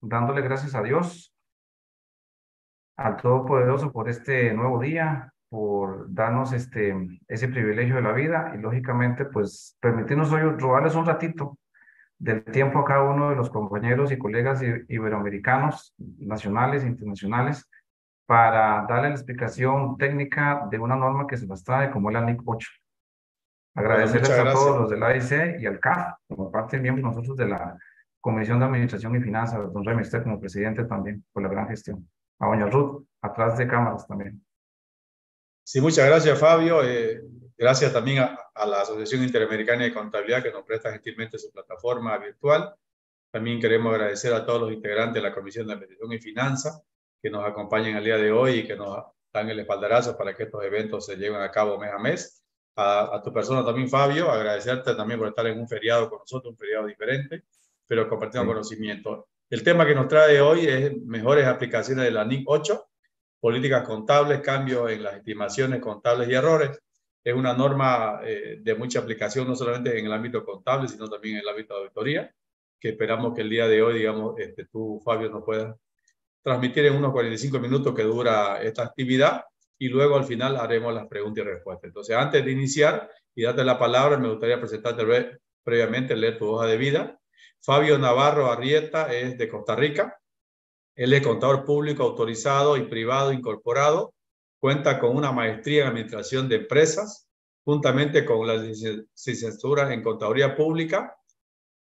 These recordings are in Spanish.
dándole gracias a Dios, al Todopoderoso por este nuevo día, por darnos este, ese privilegio de la vida y lógicamente pues permitirnos hoy robarles un ratito del tiempo a cada uno de los compañeros y colegas iberoamericanos, nacionales e internacionales, para darle la explicación técnica de una norma que se nos trae como es la NIC 8. Agradecerles a todos los del AIC y al CAF, como parte de miembros nosotros de la Comisión de Administración y Finanzas, don Remy, usted como presidente también, por la gran gestión. A doña Ruth, atrás de cámaras también. Sí, muchas gracias, Fabio. Eh, gracias también a, a, la Asociación Interamericana de Contabilidad que nos presta gentilmente su plataforma virtual. También queremos agradecer a todos los integrantes de la Comisión de Administración y Finanzas que nos acompañan el día de hoy y que nos dan el espaldarazo para que estos eventos se lleven a cabo mes a mes. A, a tu persona también, Fabio, agradecerte también por estar en un feriado con nosotros, un feriado diferente pero compartiendo conocimiento. El tema que nos trae hoy es mejores aplicaciones de la NIC 8, políticas contables, cambios en las estimaciones contables y errores. Es una norma eh, de mucha aplicación, no solamente en el ámbito contable, sino también en el ámbito de auditoría, que esperamos que el día de hoy, digamos, este, tú, Fabio, nos puedas transmitir en unos 45 minutos que dura esta actividad y luego al final haremos las preguntas y respuestas. Entonces, antes de iniciar y darte la palabra, me gustaría presentarte previamente, leer tu hoja de vida Fabio Navarro Arrieta es de Costa Rica. Él es contador público autorizado y privado incorporado. Cuenta con una maestría en administración de empresas, juntamente con la licenciatura en contaduría pública,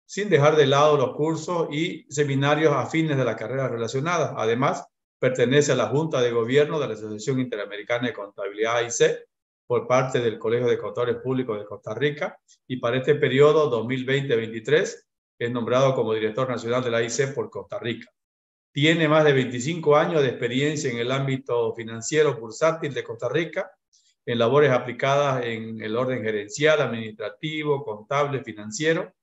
sin dejar de lado los cursos y seminarios afines de la carrera relacionada. Además, pertenece a la Junta de Gobierno de la Asociación Interamericana de Contabilidad AIC por parte del Colegio de Contadores Públicos de Costa Rica y para este periodo 2020-2023 es nombrado como director nacional de la IC por Costa Rica. Tiene más de 25 años de experiencia en el ámbito financiero bursátil de Costa Rica, en labores aplicadas en el orden gerencial, administrativo, contable, financiero,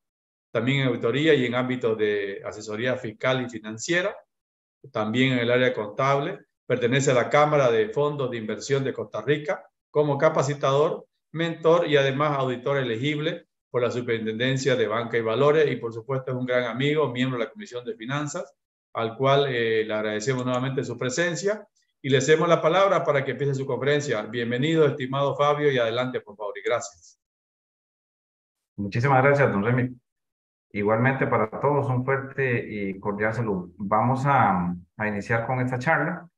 también en auditoría y en ámbitos de asesoría fiscal y financiera, también en el área contable. Pertenece a la Cámara de Fondos de Inversión de Costa Rica como capacitador, mentor y además auditor elegible por la Superintendencia de Banca y Valores y por supuesto es un gran amigo, miembro de la Comisión de Finanzas, al cual eh, le agradecemos nuevamente su presencia y le hacemos la palabra para que empiece su conferencia. Bienvenido, estimado Fabio, y adelante, por favor, y gracias. Muchísimas gracias, don Remy. Igualmente para todos un fuerte y cordial saludo. Vamos a, a iniciar con esta charla.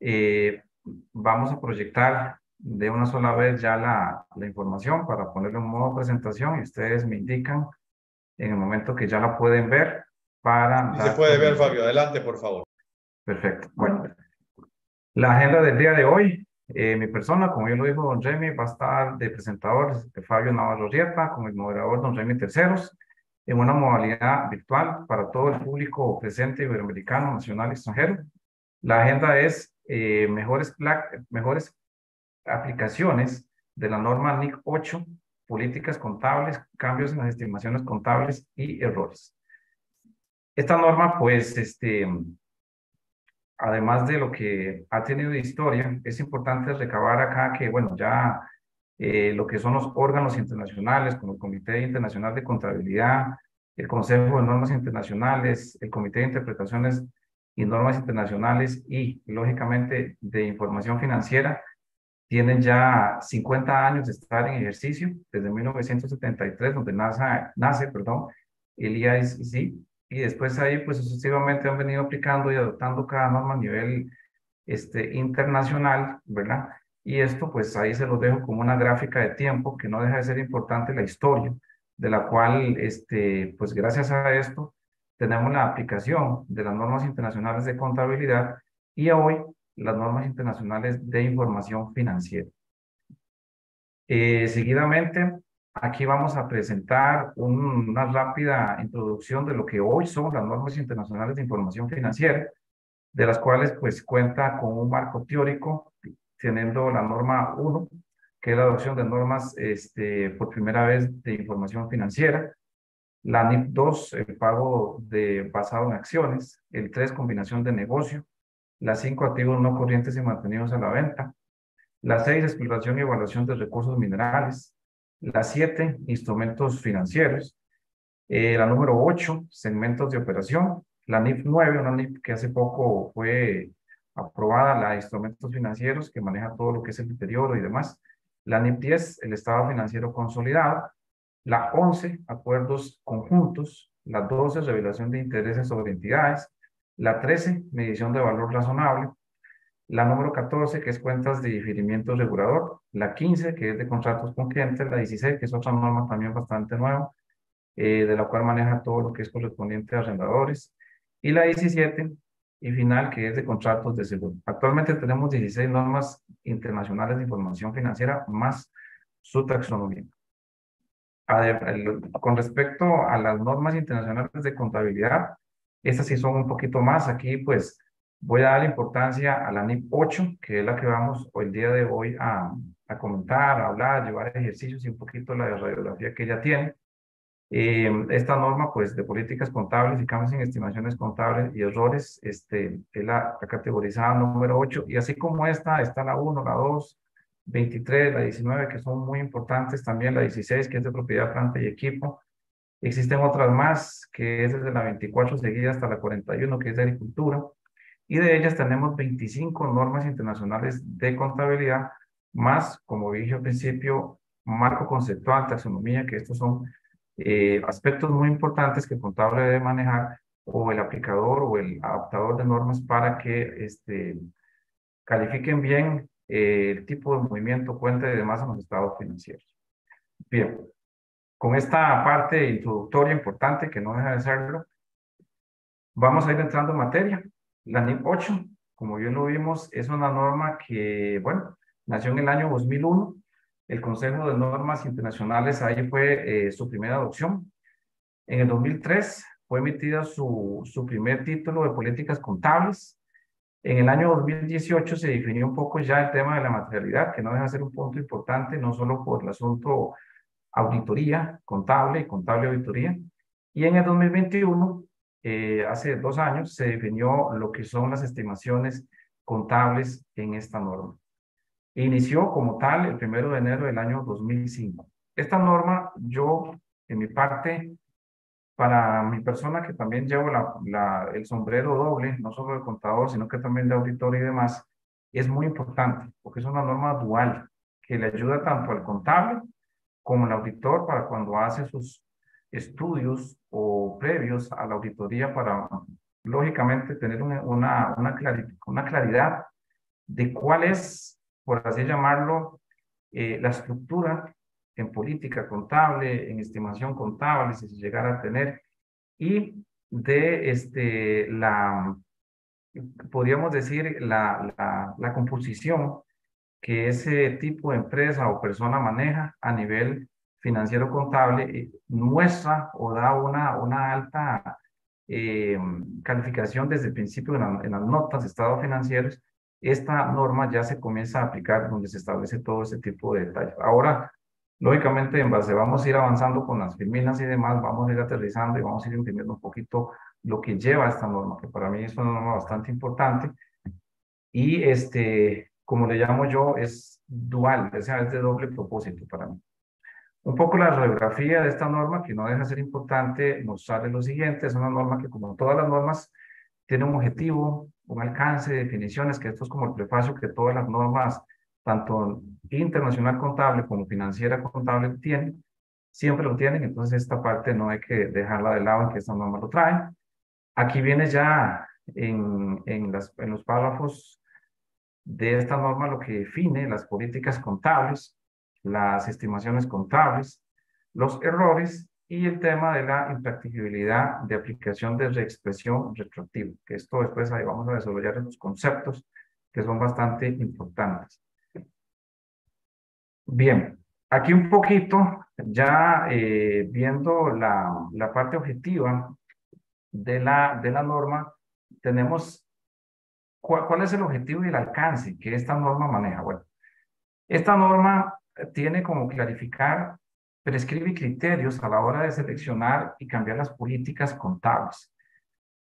Eh, vamos a proyectar de una sola vez ya la, la información para ponerle un modo presentación y ustedes me indican en el momento que ya la pueden ver para... se puede ver, Fabio. Adelante, por favor. Perfecto. Bueno, la agenda del día de hoy, eh, mi persona, como yo lo dijo don Remy, va a estar de presentador de Fabio Navarro Rieta con el moderador don Remy Terceros en una modalidad virtual para todo el público presente iberoamericano, nacional y extranjero. La agenda es eh, mejores, mejores aplicaciones de la norma NIC 8, políticas contables, cambios en las estimaciones contables y errores. Esta norma, pues, este, además de lo que ha tenido de historia, es importante recabar acá que, bueno, ya eh, lo que son los órganos internacionales, como el Comité Internacional de Contabilidad, el Consejo de Normas Internacionales, el Comité de Interpretaciones y Normas Internacionales y, lógicamente, de Información Financiera, tienen ya 50 años de estar en ejercicio, desde 1973, donde nace, nace perdón, el IASC, y después ahí pues sucesivamente han venido aplicando y adoptando cada norma a nivel este, internacional, ¿verdad? Y esto pues ahí se los dejo como una gráfica de tiempo que no deja de ser importante la historia, de la cual este, pues gracias a esto tenemos la aplicación de las normas internacionales de contabilidad y hoy las normas internacionales de información financiera. Eh, seguidamente, aquí vamos a presentar una rápida introducción de lo que hoy son las normas internacionales de información financiera, de las cuales pues cuenta con un marco teórico, teniendo la norma 1, que es la adopción de normas este, por primera vez de información financiera, la NIP 2, el pago de, basado en acciones, el 3, combinación de negocio, las cinco activos no corrientes y mantenidos a la venta, las seis exploración y evaluación de recursos minerales, las siete instrumentos financieros, eh, la número ocho segmentos de operación, la NIF 9, una NIF que hace poco fue aprobada, la de instrumentos financieros, que maneja todo lo que es el deterioro y demás. La NIF 10, el estado financiero consolidado. La 11, acuerdos conjuntos. La 12, revelación de intereses sobre entidades. La 13, medición de valor razonable. La número 14, que es cuentas de diferimiento regulador. La 15, que es de contratos con clientes. La 16, que es otra norma también bastante nueva, eh, de la cual maneja todo lo que es correspondiente a arrendadores. Y la 17, y final, que es de contratos de seguro. Actualmente tenemos 16 normas internacionales de información financiera más su taxonomía. Con respecto a las normas internacionales de contabilidad, estas sí son un poquito más. Aquí, pues, voy a dar importancia a la NIP 8, que es la que vamos el día de hoy a, comentar, a hablar, llevar ejercicios y un poquito la radiografía que ella tiene. Eh, esta norma, pues, de políticas contables y cambios en estimaciones contables y errores, este, es la, categorizada número 8, y así como esta, está la 1, la 2, 23, la 19, que son muy importantes, también la 16, que es de propiedad, planta y equipo. Existen otras más, que es desde la 24 seguida hasta la 41, que es de agricultura, y de ellas tenemos 25 normas internacionales de contabilidad, más, como dije al principio, marco conceptual, taxonomía, que estos son eh, aspectos muy importantes que el contable debe manejar o el aplicador o el adaptador de normas para que este, califiquen bien eh, el tipo de movimiento, cuenta y demás en los estados financieros. Bien, con esta parte introductoria importante que no deja de serlo, vamos a ir entrando en materia. La NIP 8, como bien lo vimos, es una norma que, bueno, nació en el año 2001 el Consejo de Normas Internacionales, ahí fue eh, su primera adopción. En el 2003 fue emitida su, su primer título de políticas contables. En el año 2018 se definió un poco ya el tema de la materialidad, que no deja de ser un punto importante, no solo por el asunto auditoría contable y contable auditoría. Y en el 2021, eh, hace dos años, se definió lo que son las estimaciones contables en esta norma. Inició como tal el primero de enero del año 2005. Esta norma, yo, en mi parte, para mi persona que también llevo la, el sombrero doble, no solo de contador, sino que también de auditor y demás, es muy importante porque es una norma dual que le ayuda tanto al contable como al auditor para cuando hace sus estudios o previos a la auditoría para, lógicamente, tener una, una, una claridad de cuál es por así llamarlo, eh, la estructura en política contable, en estimación contable, si se llegara a tener, y de este, la, podríamos decir, la, la, la composición que ese tipo de empresa o persona maneja a nivel financiero contable eh, muestra o da una, una alta eh, calificación desde el principio en, en, las notas de estados financieros esta norma ya se comienza a aplicar donde se establece todo ese tipo de detalles. Ahora, lógicamente, en base vamos a ir avanzando con las firminas y demás, vamos a ir aterrizando y vamos a ir entendiendo un poquito lo que lleva esta norma, que para mí es una norma bastante importante. Y este, como le llamo yo, es dual, o sea, es de doble propósito para mí. Un poco la radiografía de esta norma, que no deja de ser importante, nos sale lo siguiente, es una norma que como todas las normas, tiene un objetivo, un alcance de definiciones, que esto es como el prefacio que todas las normas, tanto internacional contable como financiera contable, tienen, siempre lo tienen, entonces esta parte no hay que dejarla de lado en que esta norma lo trae. Aquí viene ya en, en, las, en los párrafos de esta norma lo que define las políticas contables, las estimaciones contables, los errores y el tema de la impracticabilidad de aplicación de reexpresión retroactiva, que esto después ahí vamos a desarrollar esos conceptos que son bastante importantes. Bien, aquí un poquito, ya eh, viendo la, la, parte objetiva de la, de la norma, tenemos cuál, cuál es el objetivo y el alcance que esta norma maneja. Bueno, esta norma tiene como clarificar prescribe criterios a la hora de seleccionar y cambiar las políticas contables.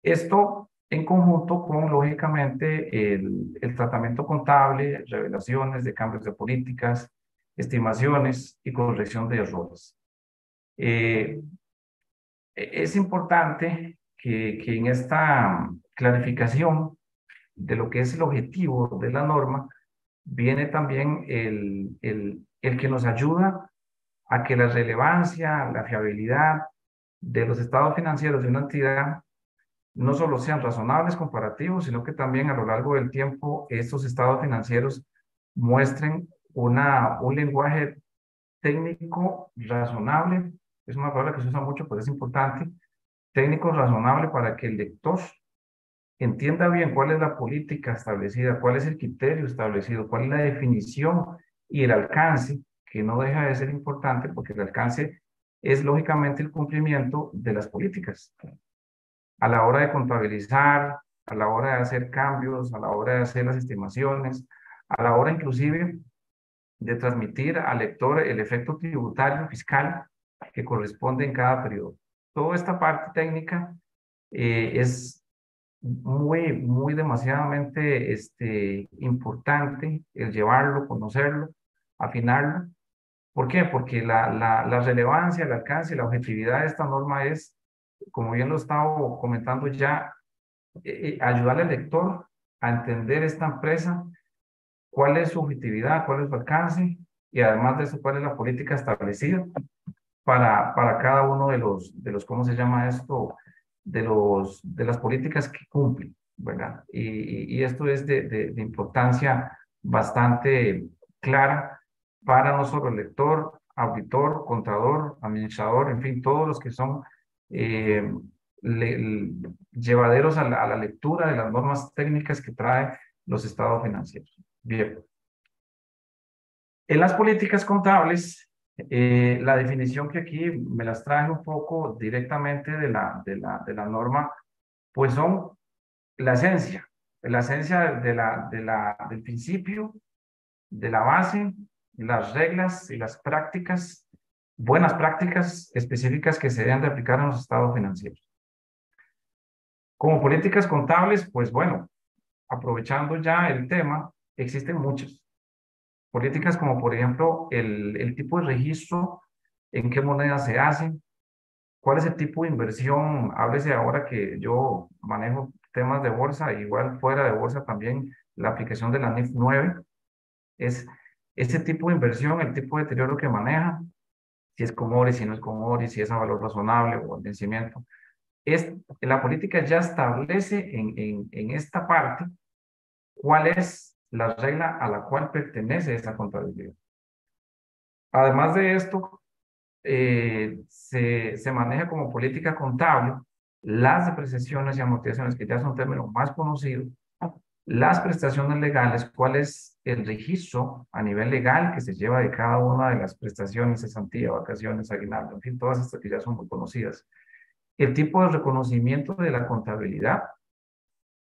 Esto en conjunto con, lógicamente, el, el tratamiento contable, revelaciones de cambios de políticas, estimaciones y corrección de errores. Eh, es importante que, que en esta clarificación de lo que es el objetivo de la norma, viene también el, el, que nos ayuda a que la relevancia, la fiabilidad de los estados financieros de una entidad no solo sean razonables, comparativos, sino que también a lo largo del tiempo estos estados financieros muestren una, un lenguaje técnico razonable, es una palabra que se usa mucho, pero es importante, técnico razonable para que el lector entienda bien cuál es la política establecida, cuál es el criterio establecido, cuál es la definición y el alcance, que no deja de ser importante porque el alcance es lógicamente el cumplimiento de las políticas. A la hora de contabilizar, a la hora de hacer cambios, a la hora de hacer las estimaciones, a la hora inclusive de transmitir al lector el efecto tributario fiscal que corresponde en cada periodo. Toda esta parte técnica eh, es muy, muy demasiadamente este, importante el llevarlo, conocerlo, afinarlo. ¿Por qué? Porque la, la, la relevancia, el alcance y la objetividad de esta norma es, como bien lo estaba comentando ya, eh, eh, ayudar al lector a entender esta empresa, cuál es su objetividad, cuál es su alcance y además de eso, cuál es la política establecida para, para cada uno de los, de los, ¿cómo se llama esto? De, los, de las políticas que cumplen, ¿verdad? Y, esto es de, de, importancia bastante clara para no el lector, auditor, contador, administrador, en fin, todos los que son eh, le, llevaderos a la, a la lectura de las normas técnicas que trae los estados financieros. Bien. En las políticas contables, eh, la definición que aquí me las traje un poco directamente de la, de la, de la norma, pues son la esencia, la esencia de la, de la, del principio, de la base, las reglas y las prácticas, buenas prácticas específicas que se deben de aplicar en los estados financieros. Como políticas contables, pues bueno, aprovechando ya el tema, existen muchas. Políticas como, por ejemplo, el, tipo de registro, en qué moneda se hace, cuál es el tipo de inversión. Háblese ahora que yo manejo temas de bolsa, igual fuera de bolsa también la aplicación de la NIF 9 es ese tipo de inversión, el tipo de deterioro que maneja, si es con ORI, si no es con ORI, si es a valor razonable o vencimiento. Es, la política ya establece en, en esta parte cuál es la regla a la cual pertenece esa contabilidad. Además de esto, eh, se, se maneja como política contable las depreciaciones y amortizaciones, que ya son términos más conocidos, las prestaciones legales, cuál es el registro a nivel legal que se lleva de cada una de las prestaciones, cesantía, vacaciones, aguinaldo, en fin, todas estas que ya son muy conocidas. El tipo de reconocimiento de la contabilidad,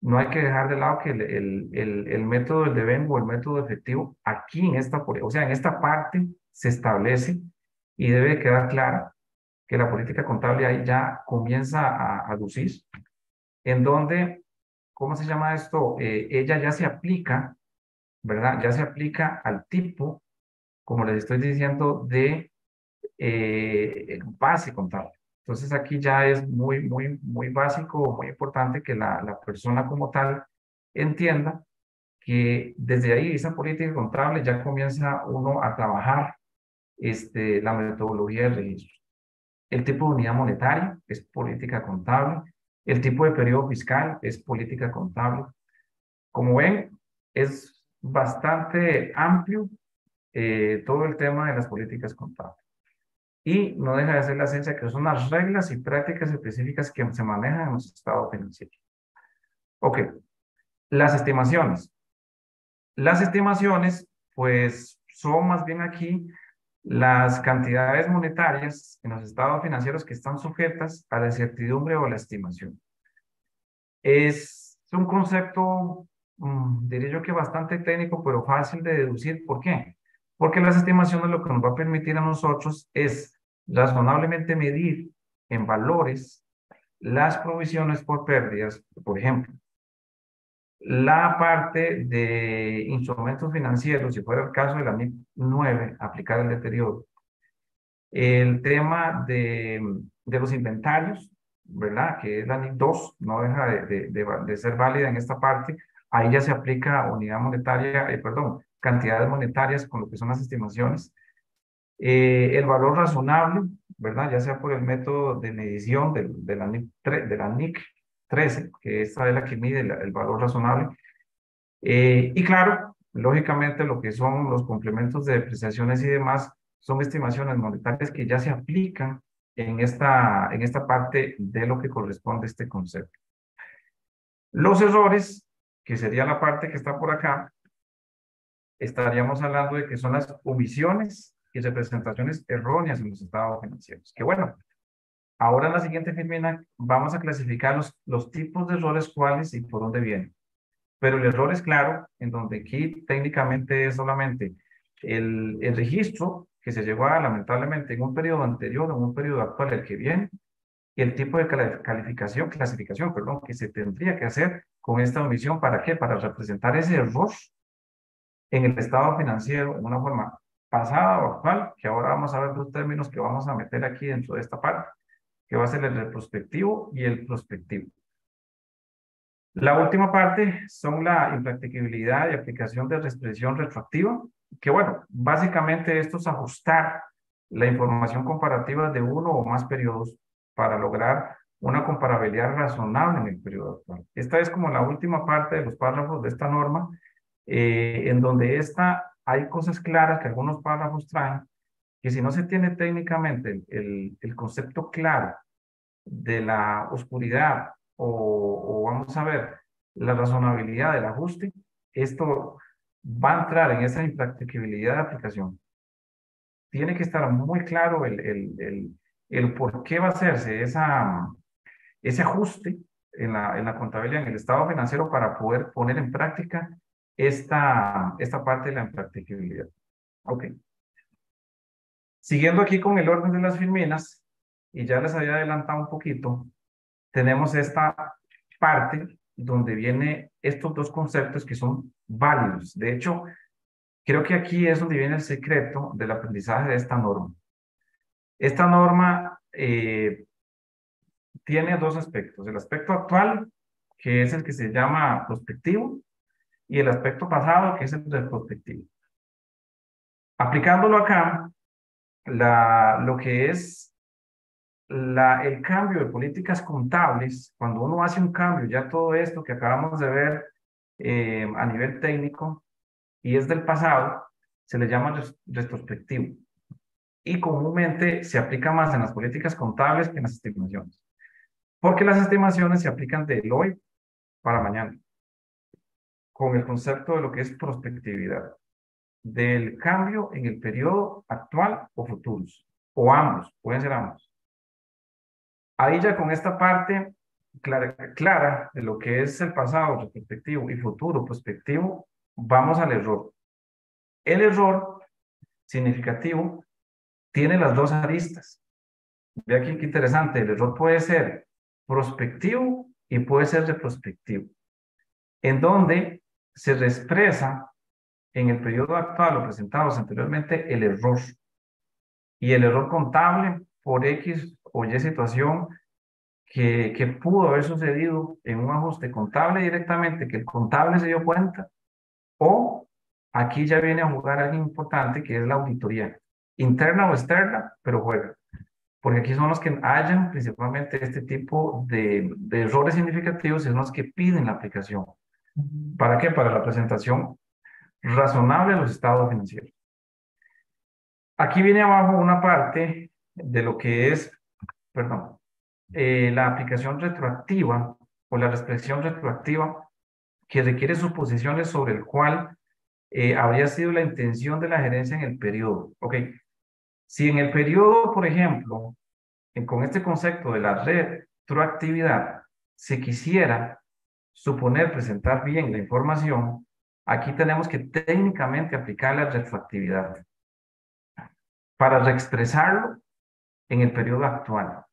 no hay que dejar de lado que el, el, el, método del devengo, el método efectivo, aquí en esta, o sea, en esta parte se establece y debe quedar clara que la política contable ahí ya comienza a, aducir, en donde, ¿cómo se llama esto? Eh, ella ya se aplica, ¿verdad? Ya se aplica al tipo, como les estoy diciendo, de eh, base contable. Entonces aquí ya es muy, muy, muy básico, muy importante que la, persona como tal entienda que desde ahí esa política contable ya comienza uno a trabajar este, la metodología de registro. El tipo de unidad monetaria es política contable. El tipo de periodo fiscal es política contable. Como ven, es bastante amplio eh, todo el tema de las políticas contables y no deja de ser la esencia que son las reglas y prácticas específicas que se manejan en los estados financieros. Ok, las estimaciones. Las estimaciones, pues, son más bien aquí las cantidades monetarias en los estados financieros que están sujetas a la incertidumbre o la estimación. Es un concepto, mmm, diría yo que bastante técnico, pero fácil de deducir. ¿Por qué? Porque las estimaciones lo que nos va a permitir a nosotros es razonablemente medir en valores las provisiones por pérdidas, por ejemplo, la parte de instrumentos financieros, si fuera el caso de la MIP 9, aplicar el deterioro, el tema de, de los inventarios, ¿verdad? Que es la NIC 2, no deja de, de, de, ser válida en esta parte. Ahí ya se aplica unidad monetaria, eh, perdón, cantidades monetarias con lo que son las estimaciones. Eh, el valor razonable, ¿verdad? Ya sea por el método de medición de, de la, NIC, de la NIC 13, que esta es la que mide el, valor razonable. Eh, y claro, lógicamente lo que son los complementos de depreciaciones y demás son estimaciones monetarias que ya se aplican en esta, en esta parte de lo que corresponde a este concepto. Los errores, que sería la parte que está por acá, estaríamos hablando de que son las omisiones y representaciones erróneas en los estados financieros. Que bueno, ahora en la siguiente filmina vamos a clasificar los, los tipos de errores cuáles y por dónde vienen. Pero el error es claro, en donde aquí técnicamente es solamente el, el registro que se llegó a lamentablemente en un periodo anterior o en un periodo actual el que viene, y el tipo de calificación, clasificación, perdón, que se tendría que hacer con esta omisión, ¿para qué? Para representar ese error en el estado financiero en una forma pasada o actual, que ahora vamos a ver dos términos que vamos a meter aquí dentro de esta parte, que va a ser el retrospectivo y el prospectivo. La última parte son la impracticabilidad y aplicación de restricción retroactiva, que bueno, básicamente esto es ajustar la información comparativa de uno o más periodos para lograr una comparabilidad razonable en el periodo actual. Esta es como la última parte de los párrafos de esta norma, eh, en donde esta, hay cosas claras que algunos párrafos traen, que si no se tiene técnicamente el, concepto claro de la oscuridad o, vamos a ver la razonabilidad del ajuste, esto va a entrar en esa impracticabilidad de aplicación. Tiene que estar muy claro el, por qué va a hacerse ese ajuste en la contabilidad, en el estado financiero, para poder poner en práctica esta, esta parte de la impracticabilidad. Ok. Siguiendo aquí con el orden de las filminas, y ya les había adelantado un poquito, tenemos esta parte donde viene estos dos conceptos que son válidos. De hecho, creo que aquí es donde viene el secreto del aprendizaje de esta norma. Esta norma eh, tiene dos aspectos. El aspecto actual, que es el que se llama prospectivo, y el aspecto pasado, que es el retrospectivo. Aplicándolo acá, la, lo que es el cambio de políticas contables, cuando uno hace un cambio, ya todo esto que acabamos de ver eh, a nivel técnico y es del pasado, se le llama retrospectivo. Y comúnmente se aplica más en las políticas contables que en las estimaciones. Porque las estimaciones se aplican del hoy para mañana, con el concepto de lo que es prospectividad, del cambio en el periodo actual o futuros, o ambos, pueden ser ambos. Ahí ya con esta parte clara, de lo que es el pasado retrospectivo y futuro prospectivo, vamos al error. El error significativo tiene las dos aristas. Ve aquí qué interesante, el error puede ser prospectivo y puede ser retrospectivo, en donde se expresa en el periodo actual o presentados anteriormente el error. Y el error contable por X o Y situación que, que pudo haber sucedido en un ajuste contable directamente, que el contable se dio cuenta, o aquí ya viene a jugar algo importante que es la auditoría, interna o externa, pero juega. Porque aquí son los que hallan principalmente este tipo de, errores significativos son los que piden la aplicación. ¿Para qué? Para la presentación razonable de los estados financieros. Aquí viene abajo una parte de lo que es, perdón, eh, la aplicación retroactiva o la restricción retroactiva que requiere suposiciones sobre el cual eh, habría sido la intención de la gerencia en el periodo. Ok, si en el periodo, por ejemplo, con este concepto de la retroactividad, se quisiera suponer presentar bien la información, aquí tenemos que técnicamente aplicar la retroactividad para reexpresarlo en el periodo actual.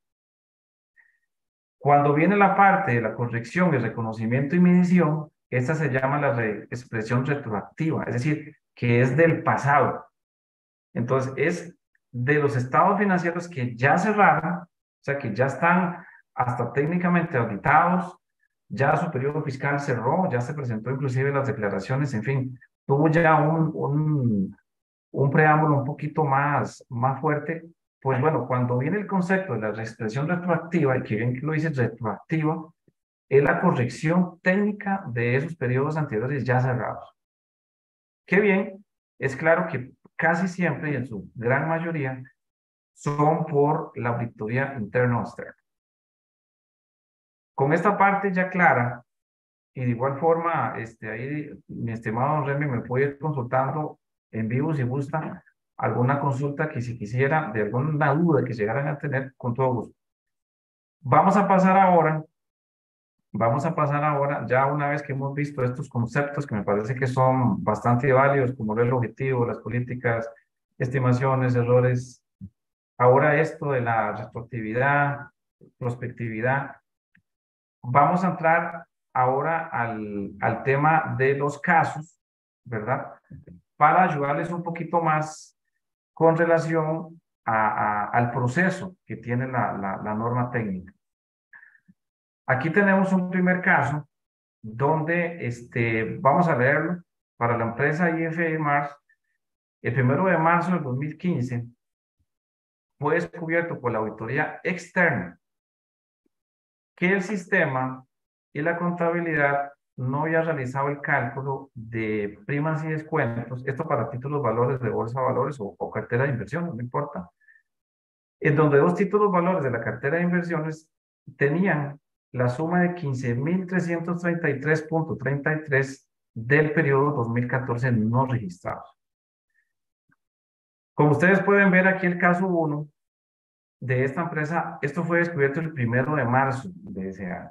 Cuando viene la parte de la corrección, el reconocimiento y medición, esta se llama la expresión retroactiva, es decir, que es del pasado. Entonces, es de los estados financieros que ya cerraron, o sea, que ya están hasta técnicamente auditados, ya su periodo fiscal cerró, ya se presentó inclusive las declaraciones, en fin, tuvo ya un, un, un preámbulo un poquito más, más fuerte. Pues bueno, cuando viene el concepto de la restricción retroactiva, y que bien que lo dice retroactiva, es la corrección técnica de esos periodos anteriores ya cerrados. Qué bien, es claro que casi siempre y en su gran mayoría son por la auditoría interna o externa. Con esta parte ya clara, y de igual forma, este, ahí mi estimado Remy me puede ir consultando en vivo si gusta alguna consulta que si quisiera, de alguna duda que llegaran a tener, con todo gusto. Vamos a pasar ahora, vamos a pasar ahora, ya una vez que hemos visto estos conceptos que me parece que son bastante válidos, como el objetivo, las políticas, estimaciones, errores, ahora esto de la retroactividad, prospectividad, Vamos a entrar ahora al, tema de los casos, ¿verdad? Para ayudarles un poquito más con relación al proceso que tiene la norma técnica. Aquí tenemos un primer caso donde este, vamos a leerlo para la empresa IFE Mars. El primero de marzo del 2015 fue descubierto por la auditoría externa que el sistema y la contabilidad no había realizado el cálculo de primas y descuentos, esto para títulos valores de bolsa valores o, cartera de inversiones, no importa, en donde dos títulos valores de la cartera de inversiones tenían la suma de 15.333.33 del periodo 2014 no registrados. Como ustedes pueden ver aquí el caso 1, de esta empresa, esto fue descubierto el primero de marzo de ese año.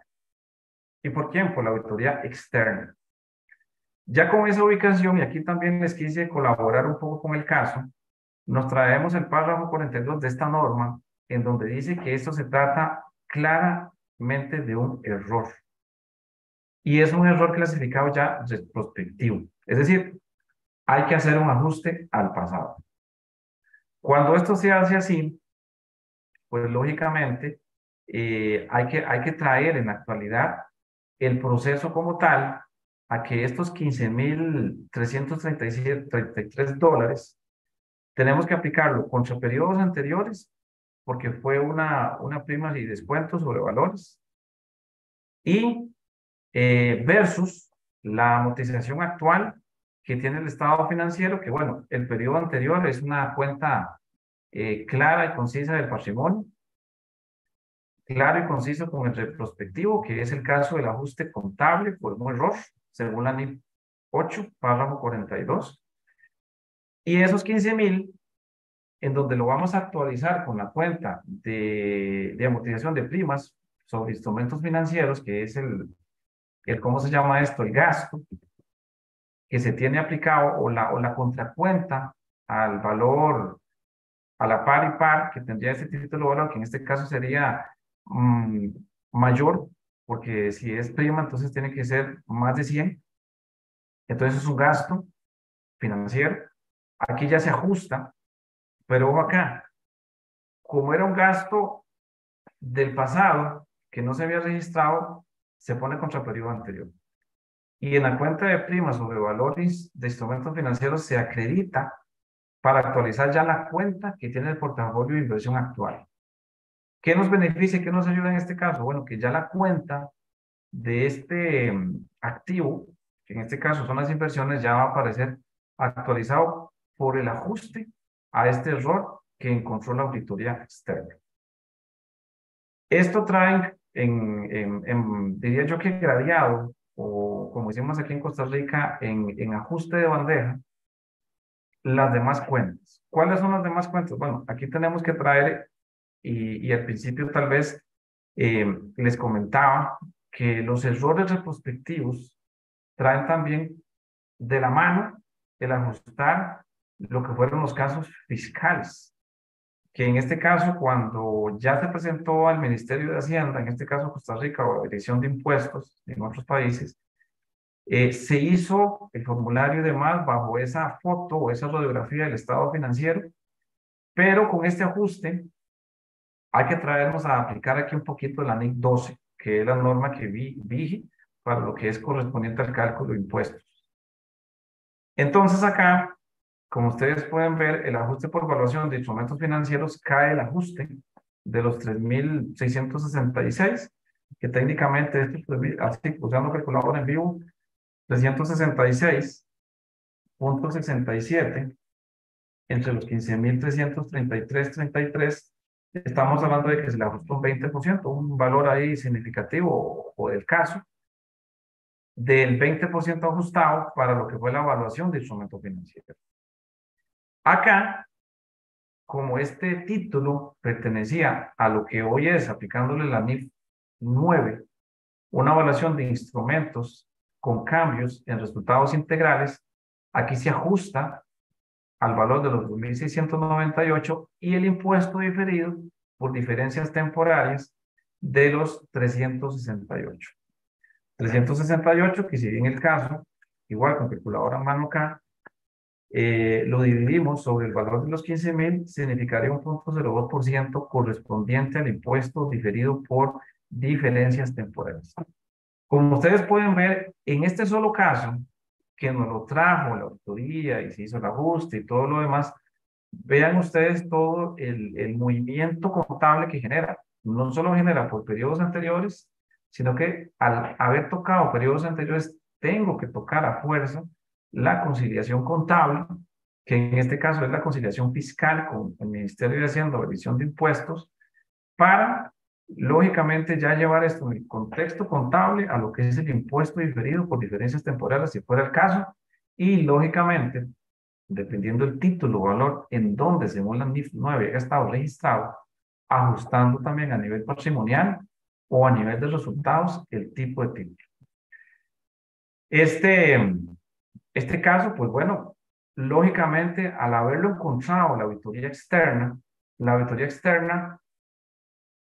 ¿Y por quién? Por la auditoría externa. Ya con esa ubicación, y aquí también les quise colaborar un poco con el caso, nos traemos el párrafo 42 de esta norma, en donde dice que esto se trata claramente de un error. Y es un error clasificado ya retrospectivo. Es decir, hay que hacer un ajuste al pasado. Cuando esto se hace así, pues lógicamente eh, hay, que, hay que traer en la actualidad el proceso como tal a que estos 15.333 dólares tenemos que aplicarlo contra periodos anteriores porque fue una, una prima y descuento sobre valores y eh, versus la amortización actual que tiene el estado financiero, que bueno, el periodo anterior es una cuenta eh, clara y concisa del patrimonio, claro y conciso con el retrospectivo, que es el caso del ajuste contable por un error, según la NIP 8, párrafo 42. Y esos 15 mil, en donde lo vamos a actualizar con la cuenta de, de amortización de primas sobre instrumentos financieros, que es el, el, ¿cómo se llama esto? El gasto que se tiene aplicado o la, o la contracuenta al valor a la par y par que tendría ese título valor, que en este caso sería mm, mayor, porque si es prima, entonces tiene que ser más de 100. Entonces es un gasto financiero. Aquí ya se ajusta, pero ojo acá, como era un gasto del pasado que no se había registrado, se pone contra el periodo anterior. Y en la cuenta de primas sobre valores de instrumentos financieros se acredita para actualizar ya la cuenta que tiene el portafolio de inversión actual. ¿Qué nos beneficia qué nos ayuda en este caso? Bueno, que ya la cuenta de este mm, activo, que en este caso son las inversiones, ya va a aparecer actualizado por el ajuste a este error que encontró la auditoría externa. Esto trae, en, en, en, diría yo que gradeado, o como decimos aquí en Costa Rica, en, en ajuste de bandeja, las demás cuentas. ¿Cuáles son las demás cuentas? Bueno, aquí tenemos que traer, y, al principio tal vez eh, les comentaba que los errores retrospectivos traen también de la mano el ajustar lo que fueron los casos fiscales, que en este caso cuando ya se presentó al Ministerio de Hacienda, en este caso Costa Rica o la Dirección de Impuestos en otros países, eh, se hizo el formulario de más bajo esa foto o esa radiografía del estado financiero, pero con este ajuste hay que traernos a aplicar aquí un poquito la NIC 12, que es la norma que vi, para lo que es correspondiente al cálculo de impuestos. Entonces acá, como ustedes pueden ver, el ajuste por evaluación de instrumentos financieros cae el ajuste de los 3.666, que técnicamente, este, así, usando calculador en vivo, 366.67 entre los 15.333.33, estamos hablando de que se le ajustó un 20%, un valor ahí significativo o, del caso, del 20% ajustado para lo que fue la evaluación de instrumento financiero. Acá, como este título pertenecía a lo que hoy es, aplicándole la NIF 9, una evaluación de instrumentos con cambios en resultados integrales, aquí se ajusta al valor de los 2.698 y el impuesto diferido por diferencias temporarias de los 368. 368, que si bien el caso, igual con calculadora mano acá, eh, lo dividimos sobre el valor de los 15.000, significaría un punto 0,2% correspondiente al impuesto diferido por diferencias temporales. Como ustedes pueden ver, en este solo caso, que nos lo trajo la autoría y se hizo el ajuste y todo lo demás, vean ustedes todo el, el movimiento contable que genera. No solo genera por periodos anteriores, sino que al haber tocado periodos anteriores, tengo que tocar a fuerza la conciliación contable, que en este caso es la conciliación fiscal con el Ministerio de Hacienda, revisión de impuestos, para lógicamente ya llevar esto en el contexto contable a lo que es el impuesto diferido por diferencias temporales, si fuera el caso, y lógicamente, dependiendo del título o valor en donde según la NIF 9 ha estado registrado, ajustando también a nivel patrimonial o a nivel de resultados el tipo de título. Este, este caso, pues bueno, lógicamente al haberlo encontrado la auditoría externa, la auditoría externa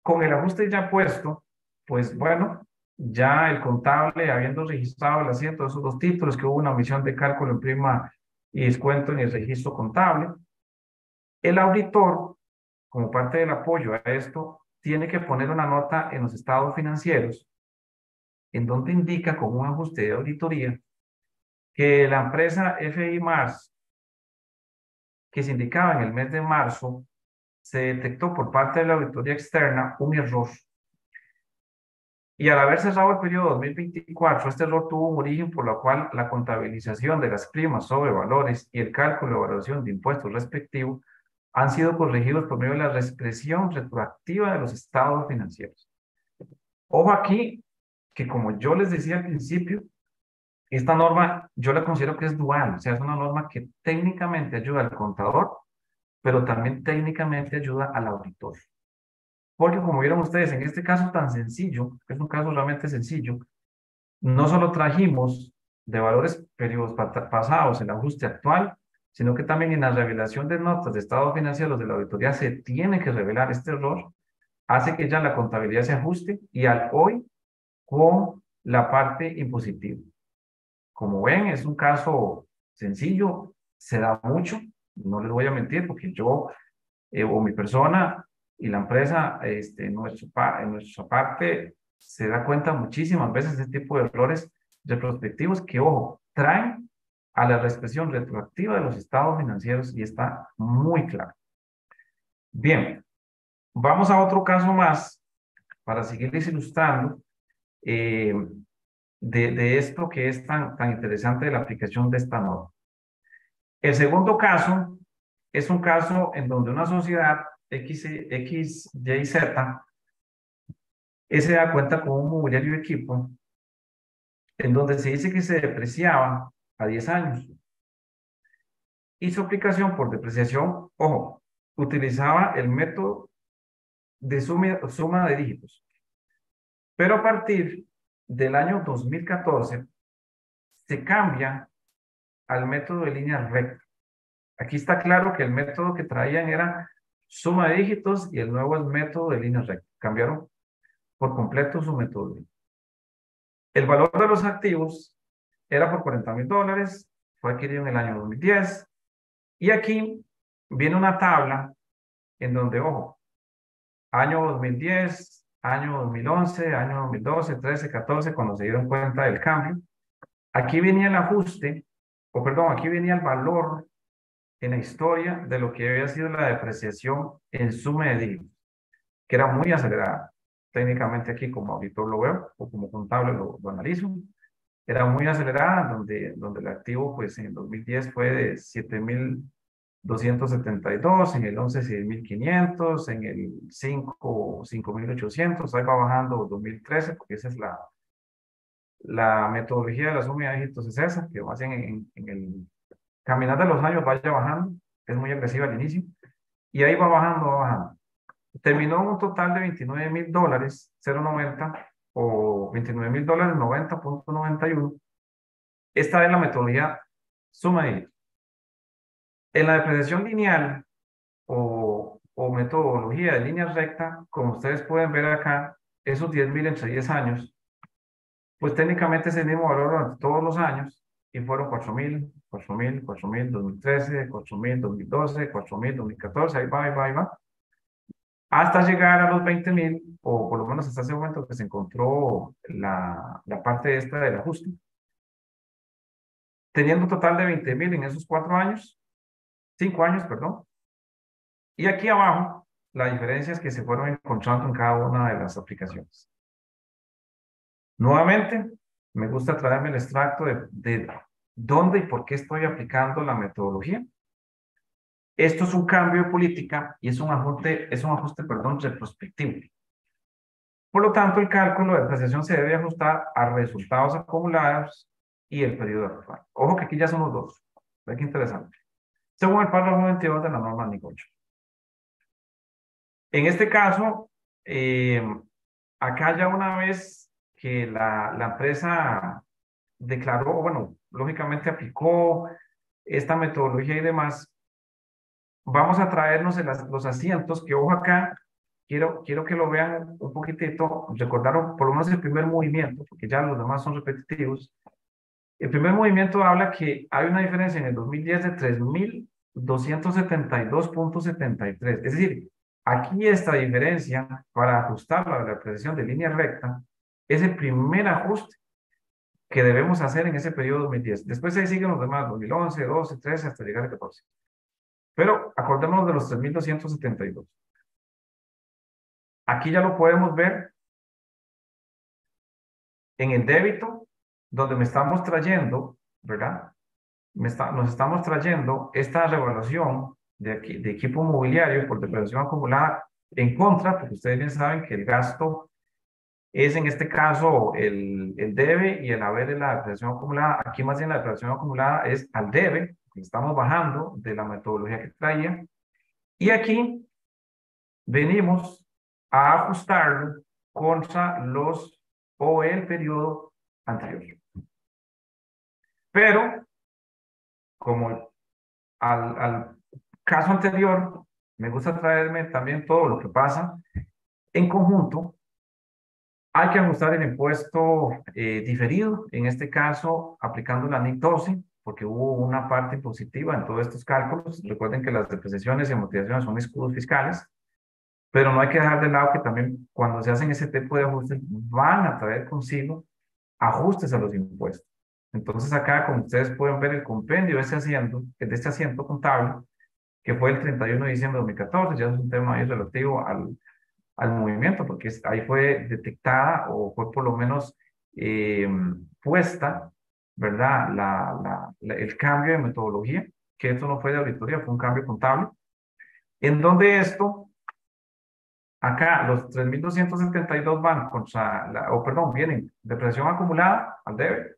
con el ajuste ya puesto, pues bueno, ya el contable, habiendo registrado el asiento de esos dos títulos, que hubo una omisión de cálculo en prima y descuento en el registro contable, el auditor, como parte del apoyo a esto, tiene que poner una nota en los estados financieros, en donde indica con un ajuste de auditoría que la empresa FI Mars, que se indicaba en el mes de marzo, se detectó por parte de la auditoría externa un error. Y al haber cerrado el periodo 2024, este error tuvo un origen por lo cual la contabilización de las primas sobre valores y el cálculo de evaluación de impuestos respectivos han sido corregidos por medio de la reexpresión retroactiva de los estados financieros. Ojo aquí, que como yo les decía al principio, esta norma yo la considero que es dual, o sea, es una norma que técnicamente ayuda al contador pero también técnicamente ayuda al auditor. Porque como vieron ustedes, en este caso tan sencillo, que es un caso realmente sencillo, no solo trajimos de valores periodos pasados el ajuste actual, sino que también en la revelación de notas de estados financieros de la auditoría se tiene que revelar este error, hace que ya la contabilidad se ajuste y al hoy con la parte impositiva. Como ven, es un caso sencillo, se da mucho, no les voy a mentir, porque yo eh, o mi persona y la empresa, este, nuestro, en nuestra parte, se da cuenta muchísimas veces de este tipo de errores retrospectivos que, ojo, traen a la reexpresión retroactiva de los estados financieros y está muy claro. Bien, vamos a otro caso más para seguirles ilustrando eh, de, de, esto que es tan, tan interesante de la aplicación de esta norma. El segundo caso es un caso en donde una sociedad X, X Y, Z se da cuenta con un mobiliario de equipo en donde se dice que se depreciaba a 10 años. Y su aplicación por depreciación, ojo, utilizaba el método de suma, suma de dígitos. Pero a partir del año 2014 se cambia al método de línea recta. Aquí está claro que el método que traían era suma de dígitos y el nuevo es método de línea recta. Cambiaron por completo su método. El valor de los activos era por 40 mil dólares, fue adquirido en el año 2010. Y aquí viene una tabla en donde, ojo, año 2010, año 2011, año 2012, 13, 14, cuando se dieron cuenta del cambio. Aquí venía el ajuste, perdón, aquí venía el valor en la historia de lo que había sido la depreciación en su medida, que era muy acelerada. Técnicamente aquí, como auditor lo veo, o como contable lo, lo analizo, era muy acelerada, donde, donde el activo, pues en 2010 fue de 7.272, en el 11 6.500, en el 5 5.800, ahí va bajando 2013, porque esa es la, la metodología de la suma de dígitos es esa, que más bien en, en el caminar de los años vaya bajando, es muy agresiva al inicio, y ahí va bajando, va bajando. Terminó en un total de 29 mil dólares, 0.90, o 29 mil dólares, 90.91. Esta es la metodología suma de En la depreciación lineal o, o metodología de línea recta, como ustedes pueden ver acá, esos 10 mil entre 10 años, pues técnicamente es el mismo valor durante todos los años y fueron 4 mil, 4 mil, 4 mil, 2013, 4 mil, 2012, 4 mil, 2014, ahí va, ahí va, ahí va hasta llegar a los 20 mil, o por lo menos hasta ese momento que se encontró la, la parte esta del ajuste. Teniendo un total de 20 mil en esos cuatro años, cinco años, perdón. Y aquí abajo, la diferencia es que se fueron encontrando en cada una de las aplicaciones. Nuevamente, me gusta traerme el extracto de, de dónde y por qué estoy aplicando la metodología esto es un cambio de política y es un ajuste, es un ajuste, perdón, retrospectivo. Por lo tanto, el cálculo de depreciación se debe ajustar a resultados acumulados y el periodo actual. Ojo que aquí ya son los dos. Ve qué interesante. Según el párrafo 22 de la norma Nicocho. En este caso, eh, acá ya una vez que la, la empresa declaró, bueno, lógicamente aplicó esta metodología y demás, vamos a traernos los asientos, que ojo acá, quiero, quiero que lo vean un poquitito, recordaron por lo menos el primer movimiento, porque ya los demás son repetitivos. El primer movimiento habla que hay una diferencia en el 2010 de 3.272.73. Es decir, aquí esta diferencia para ajustar la depreciación de línea recta es el primer ajuste que debemos hacer en ese periodo 2010. Después ahí siguen los demás, 2011, 12, 13, hasta llegar al 14. Pero acordémonos de los 3.272. Aquí ya lo podemos ver en el débito, donde me estamos trayendo, ¿verdad? Me está, nos estamos trayendo esta revaluación de, de equipo mobiliario por depreciación acumulada en contra, porque ustedes bien saben que el gasto es en este caso el, el debe y el haber de la depreciación acumulada. Aquí más bien la depreciación acumulada es al debe estamos bajando de la metodología que traía. Y aquí venimos a ajustarlo contra los o el periodo anterior. Pero, como al, al caso anterior, me gusta traerme también todo lo que pasa en conjunto, hay que ajustar el impuesto eh, diferido, en este caso aplicando la NIC 12, porque hubo una parte positiva en todos estos cálculos. Recuerden que las depreciaciones y amortizaciones son escudos fiscales, pero no hay que dejar de lado que también cuando se hacen ese tipo de ajustes van a traer consigo ajustes a los impuestos. Entonces acá, como ustedes pueden ver, el compendio de este asiento, de este asiento contable, que fue el 31 de diciembre de 2014, ya es un tema ahí relativo al, al movimiento, porque ahí fue detectada o fue por lo menos eh, puesta ¿verdad? La, la, el cambio de metodología, que esto no fue de auditoría, fue un cambio contable, en donde esto, acá los 3.272 van contra, la, o perdón, vienen de presión acumulada al debe,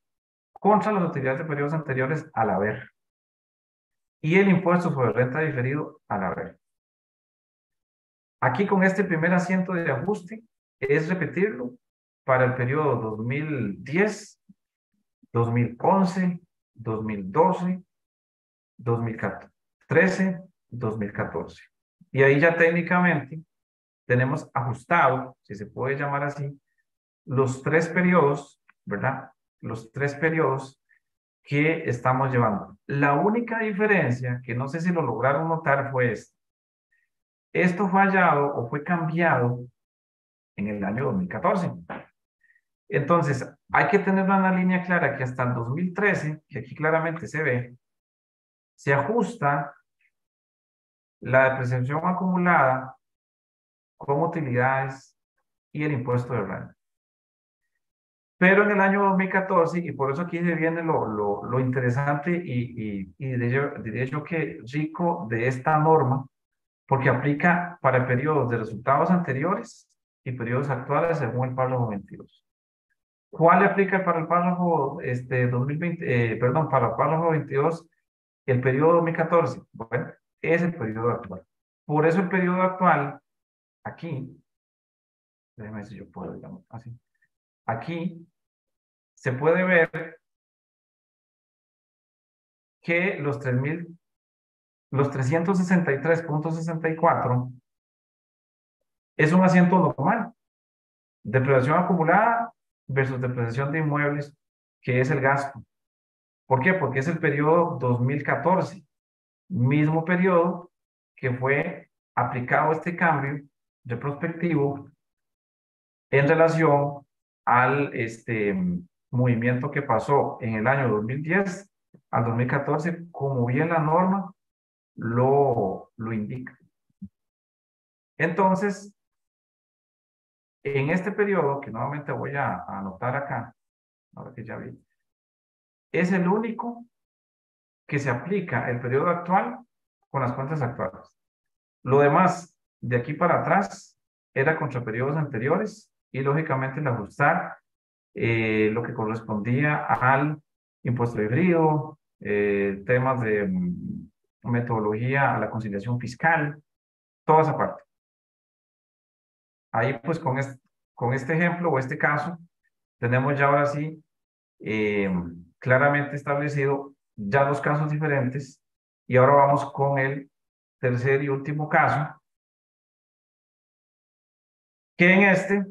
contra las utilidades de periodos anteriores al haber. Y el impuesto sobre renta diferido al haber. Aquí con este primer asiento de ajuste es repetirlo para el periodo 2010 2011, 2012, 2013, 2014. Y ahí ya técnicamente tenemos ajustado, si se puede llamar así, los tres periodos, ¿verdad? Los tres periodos que estamos llevando. La única diferencia, que no sé si lo lograron notar, fue esta. Esto fue hallado o fue cambiado en el año 2014. Entonces, hay que tener una línea clara que hasta el 2013, que aquí claramente se ve, se ajusta la depreciación acumulada con utilidades y el impuesto de renta. Pero en el año 2014, y por eso aquí se viene lo, lo, lo interesante y, y, y que rico de esta norma, porque aplica para periodos de resultados anteriores y periodos actuales según el párrafo 22. ¿Cuál aplica para el párrafo este, 2020, eh, perdón, para el párrafo 22, el periodo 2014? Bueno, es el periodo actual. Por eso el periodo actual, aquí, déjeme si yo puedo, digamos, así. Aquí se puede ver que los 3000, los 363.64 es un asiento normal. Depreciación acumulada versus depreciación de inmuebles, que es el gasto. ¿Por qué? Porque es el periodo 2014, mismo periodo que fue aplicado este cambio retrospectivo en relación al este, movimiento que pasó en el año 2010 al 2014, como bien la norma lo, lo indica. Entonces, en este periodo, que nuevamente voy a, anotar acá, ahora que ya vi, es el único que se aplica el periodo actual con las cuentas actuales. Lo demás, de aquí para atrás, era contra periodos anteriores y lógicamente el ajustar eh, lo que correspondía al impuesto de frío, eh, temas de mm, metodología a la conciliación fiscal, toda esa parte. Ahí pues con este, con este ejemplo o este caso, tenemos ya ahora sí eh, claramente establecido ya dos casos diferentes y ahora vamos con el tercer y último caso, que en este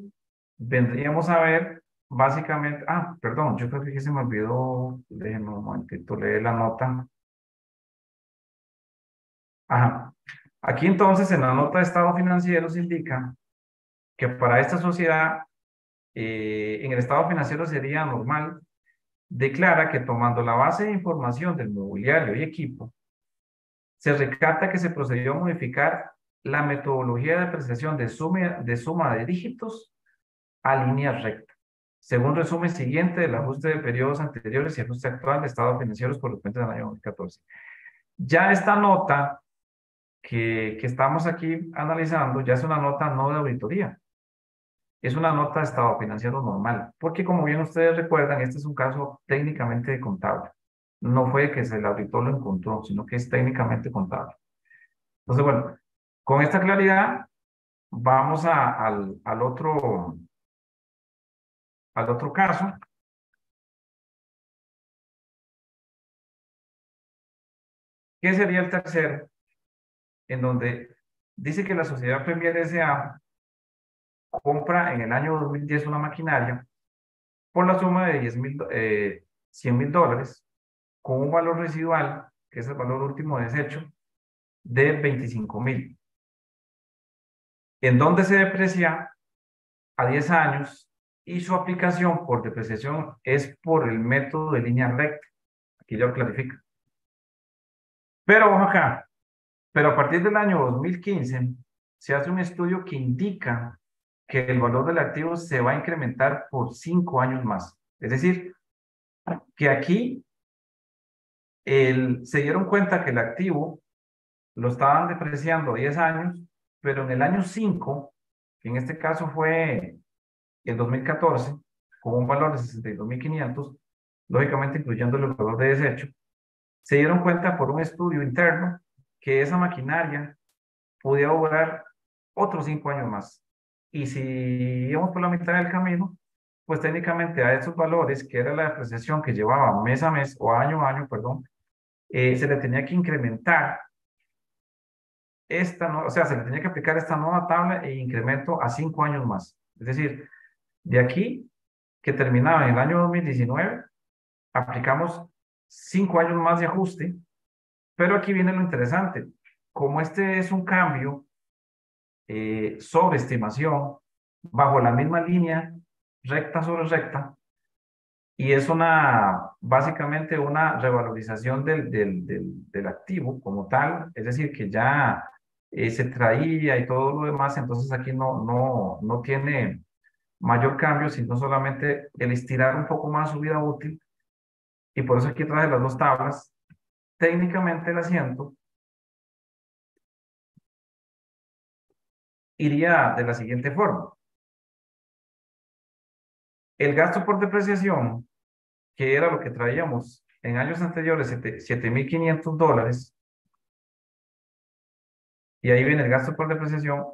vendríamos a ver básicamente, ah, perdón, yo creo que se me olvidó, déjenme un momentito leer la nota. Ajá. Aquí entonces en la nota de estado financiero se indica que para esta sociedad, eh, en el estado financiero sería normal, declara que tomando la base de información del mobiliario y equipo, se recata que se procedió a modificar la metodología de apreciación de suma de, suma de dígitos a línea recta, según resumen siguiente del ajuste de periodos anteriores y ajuste actual de estados financieros cuentas del año 2014. Ya esta nota que, que estamos aquí analizando ya es una nota no de auditoría, es una nota de estado financiero normal, porque como bien ustedes recuerdan, este es un caso técnicamente contable. No fue que el auditor lo encontró, sino que es técnicamente contable. Entonces, bueno, con esta claridad, vamos a, al, al, otro, al otro caso. ¿Qué sería el tercero? En donde dice que la sociedad Premier S.A compra en el año 2010 una maquinaria por la suma de 10 mil, eh, 100 mil dólares con un valor residual, que es el valor último de desecho, de 25 mil. En donde se deprecia a 10 años y su aplicación por depreciación es por el método de línea recta. Aquí ya lo clarifica. Pero ojo acá, pero a partir del año 2015 se hace un estudio que indica que el valor del activo se va a incrementar por cinco años más. Es decir, que aquí se dieron cuenta que el activo lo estaban depreciando 10 años, pero en el año 5, que en este caso fue el 2014, con un valor de 62.500, lógicamente incluyendo el valor de desecho, se dieron cuenta por un estudio interno que esa maquinaria podía durar otros cinco años más. Y si íbamos por la mitad del camino, pues técnicamente a esos valores, que era la depreciación que llevaba mes a mes o año a año, perdón, eh, se le tenía que incrementar esta, o sea, se le tenía que aplicar esta nueva tabla e incremento a cinco años más. Es decir, de aquí, que terminaba en el año 2019, aplicamos cinco años más de ajuste, pero aquí viene lo interesante. Como este es un cambio eh, sobreestimación bajo la misma línea, recta sobre recta, y es una, básicamente una revalorización del, del, del, activo como tal, es decir, que ya eh, se traía y todo lo demás, entonces aquí no, no, no tiene mayor cambio, sino solamente el estirar un poco más su vida útil, y por eso aquí traje las dos tablas. Técnicamente el asiento iría de la siguiente forma. El gasto por depreciación, que era lo que traíamos en años anteriores, 7.500 dólares, y ahí viene el gasto por depreciación,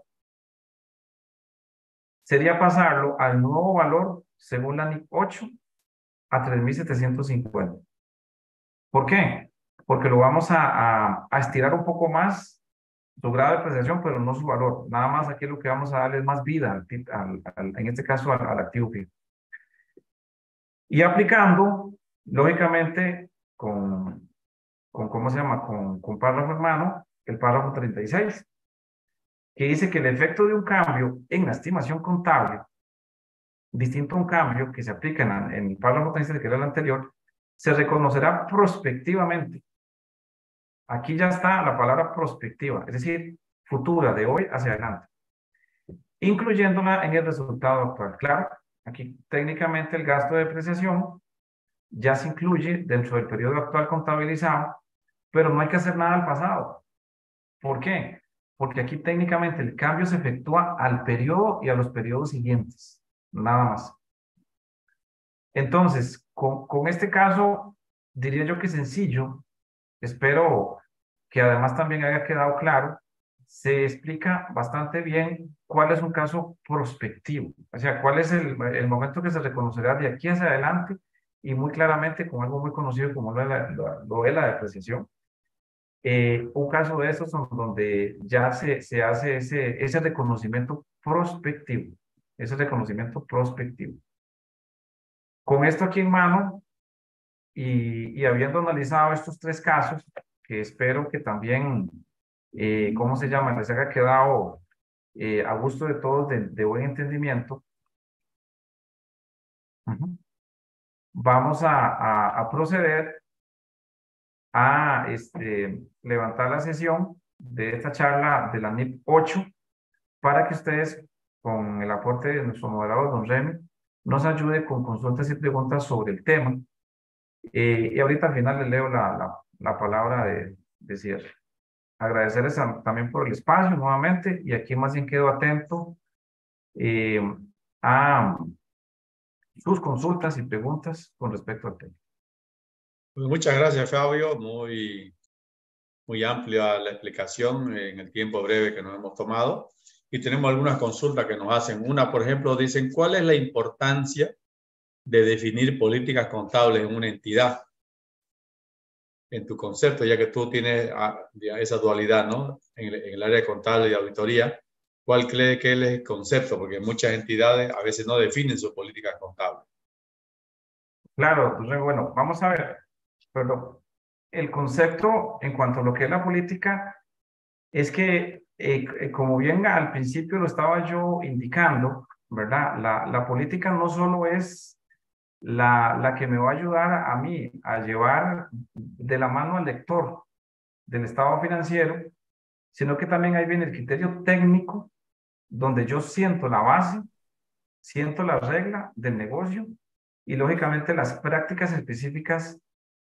sería pasarlo al nuevo valor según la NIC 8 a 3.750. ¿Por qué? Porque lo vamos a, a, estirar un poco más su grado de depreciación, pero no su valor. Nada más aquí lo que vamos a darle es más vida, al, en este caso al, al activo fijo. Y aplicando, lógicamente, con, con ¿cómo se llama? Con, con párrafo hermano, el párrafo 36, que dice que el efecto de un cambio en la estimación contable, distinto a un cambio que se aplica en, en el párrafo 36, que era el anterior, se reconocerá prospectivamente. Aquí ya está la palabra prospectiva, es decir, futura, de hoy hacia adelante, incluyéndola en el resultado actual. Claro, Aquí técnicamente el gasto de depreciación ya se incluye dentro del periodo actual contabilizado, pero no hay que hacer nada al pasado. ¿Por qué? Porque aquí técnicamente el cambio se efectúa al periodo y a los periodos siguientes, nada más. Entonces, con, este caso, diría yo que sencillo. Espero que además también haya quedado claro se explica bastante bien cuál es un caso prospectivo, o sea, cuál es el, momento que se reconocerá de aquí hacia adelante y muy claramente con algo muy conocido como lo, lo, la depreciación. Eh, un caso de esos son donde ya se, hace ese reconocimiento prospectivo, ese reconocimiento prospectivo. Con esto aquí en mano y, habiendo analizado estos tres casos, que espero que también eh, ¿cómo se llama? Les haya quedado eh, a gusto de todos, de, buen entendimiento. Vamos a, a, proceder a este, levantar la sesión de esta charla de la NIP 8 para que ustedes, con el aporte de nuestro moderador, don Remy, nos ayude con consultas y preguntas sobre el tema. Eh, y ahorita al final les leo la, la, la palabra de, de cierre agradecerles también por el espacio nuevamente y aquí más bien quedo atento eh, a sus consultas y preguntas con respecto al tema. Pues muchas gracias, Fabio. Muy, muy amplia la explicación en el tiempo breve que nos hemos tomado. Y tenemos algunas consultas que nos hacen. Una, por ejemplo, dicen, ¿cuál es la importancia de definir políticas contables en una entidad? en tu concepto, ya que tú tienes ah, esa dualidad ¿no? en, el, área contable y auditoría, ¿cuál cree que es el concepto? Porque muchas entidades a veces no definen su política contable. Claro, bueno, vamos a ver, pero el concepto en cuanto a lo que es la política es que, eh, eh, como bien al principio lo estaba yo indicando, ¿verdad? La, la política no solo es la, la que me va a ayudar a mí a llevar de la mano al lector del estado financiero, sino que también ahí viene el criterio técnico, donde yo siento la base, siento la regla del negocio y lógicamente las prácticas específicas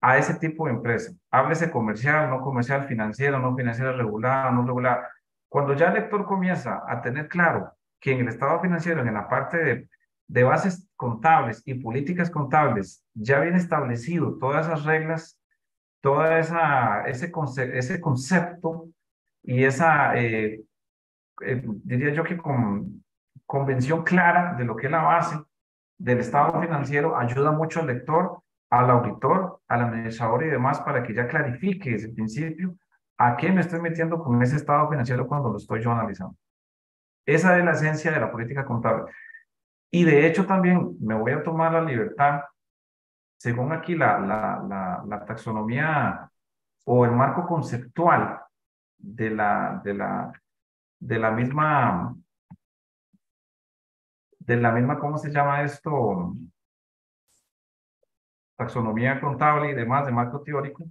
a ese tipo de empresa. Háblese comercial, no comercial, financiero, no financiera, regulada, no regulada. Cuando ya el lector comienza a tener claro que en el estado financiero, en la parte de de bases contables y políticas contables ya viene establecido todas esas reglas, toda esa, ese, ese concepto y esa, eh, eh, diría yo que con convención clara de lo que es la base del estado financiero, ayuda mucho al lector, al auditor, al administrador y demás para que ya clarifique ese principio a qué me estoy metiendo con ese estado financiero cuando lo estoy yo analizando. Esa es la esencia de la política contable. Y de hecho también me voy a tomar la libertad, según aquí la, la, la, taxonomía o el marco conceptual de la, de la, de la misma, de la misma, ¿cómo se llama esto? Taxonomía contable y demás de marco teórico,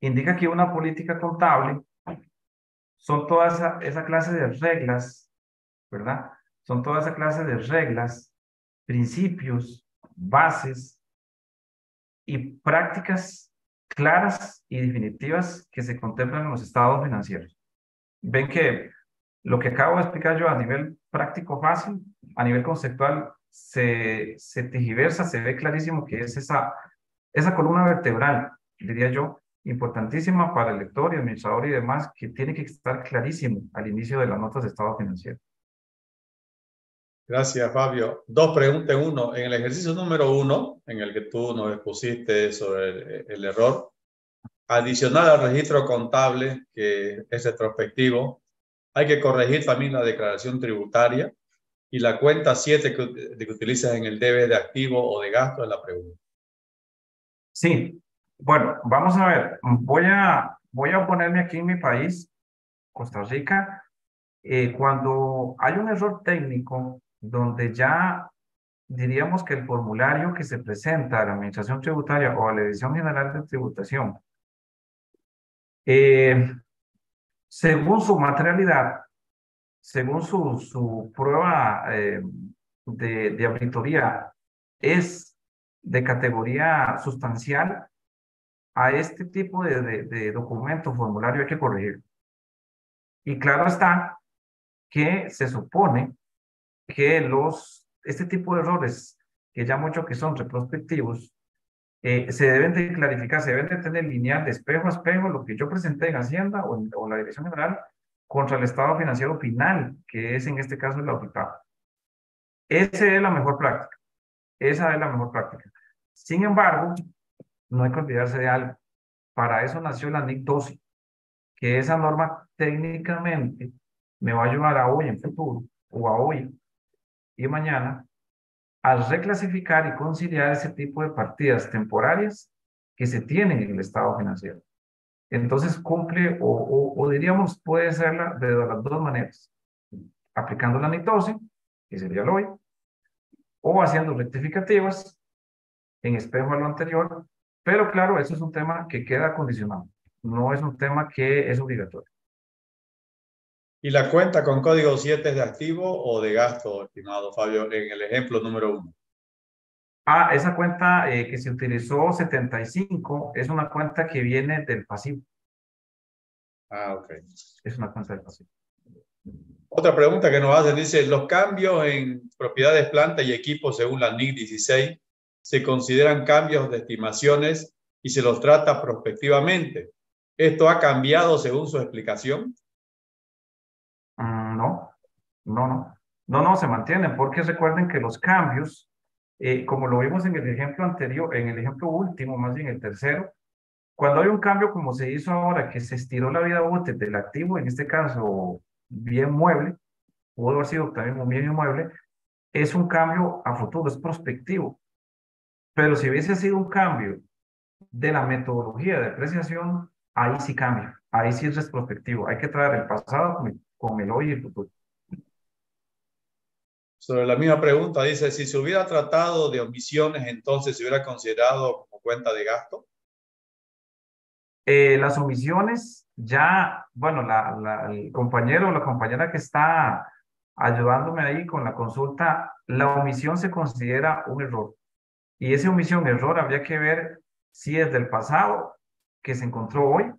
indica que una política contable son toda esa, esa clase de reglas, ¿verdad? Son toda esa clase de reglas, principios, bases y prácticas claras y definitivas que se contemplan en los estados financieros. Ven que lo que acabo de explicar yo a nivel práctico fácil, a nivel conceptual, se, se tejiversa, se ve clarísimo que es esa, esa columna vertebral, diría yo, importantísima para el lector y administrador y demás, que tiene que estar clarísimo al inicio de las notas de estado financiero. Gracias, Fabio. Dos preguntas en uno. En el ejercicio número uno, en el que tú nos expusiste sobre el, error, adicional al registro contable, que es retrospectivo, hay que corregir también la declaración tributaria y la cuenta 7 que, que utilizas en el debe de activo o de gasto es la pregunta. Sí, bueno, vamos a ver. Voy a, voy a ponerme aquí en mi país, Costa Rica. Eh, cuando hay un error técnico donde ya diríamos que el formulario que se presenta a la Administración Tributaria o a la Edición General de Tributación, eh, según su materialidad, según su, su prueba eh, de, de auditoría, es de categoría sustancial, a este tipo de, de, de documento, formulario hay que corregir. Y claro está que se supone que los, este tipo de errores, que ya mucho que son retrospectivos, eh, se deben de clarificar, se deben de tener lineal de espejo a espejo lo que yo presenté en Hacienda o en, la Dirección General contra el estado financiero final, que es en este caso el auditado. Esa es la mejor práctica. Esa es la mejor práctica. Sin embargo, no hay que olvidarse de algo. Para eso nació la NIC 12, que esa norma técnicamente me va a ayudar a hoy en futuro o a hoy y mañana a reclasificar y conciliar ese tipo de partidas temporarias que se tienen en el estado financiero. Entonces cumple o, diríamos puede serla de las dos maneras, aplicando la NITOSE, que sería el hoy, o haciendo rectificativas en espejo a lo anterior, pero claro, eso es un tema que queda condicionado, no es un tema que es obligatorio. ¿Y la cuenta con código 7 es de activo o de gasto, estimado Fabio, en el ejemplo número 1? Ah, esa cuenta eh, que se utilizó 75 es una cuenta que viene del pasivo. Ah, ok. Es una cuenta del pasivo. Otra pregunta que nos hacen dice, ¿los cambios en propiedades, planta y equipo según la NIC 16 se consideran cambios de estimaciones y se los trata prospectivamente? ¿Esto ha cambiado según su explicación? no, no, no. No, no, se mantienen porque recuerden que los cambios, eh, como lo vimos en el ejemplo anterior, en el ejemplo último, más bien el tercero, cuando hay un cambio como se hizo ahora, que se estiró la vida útil del activo, en este caso bien mueble, pudo haber sido también un bien inmueble, es un cambio a futuro, es prospectivo. Pero si hubiese sido un cambio de la metodología de apreciación, ahí sí cambia, ahí sí es retrospectivo. Hay que traer el pasado con el hoy y el futuro. Sobre la misma pregunta, dice, si se hubiera tratado de omisiones, entonces se hubiera considerado como cuenta de gasto. Eh, las omisiones, ya, bueno, la, el compañero o la compañera que está ayudándome ahí con la consulta, la omisión se considera un error. Y esa omisión, error, habría que ver si es del pasado que se encontró hoy,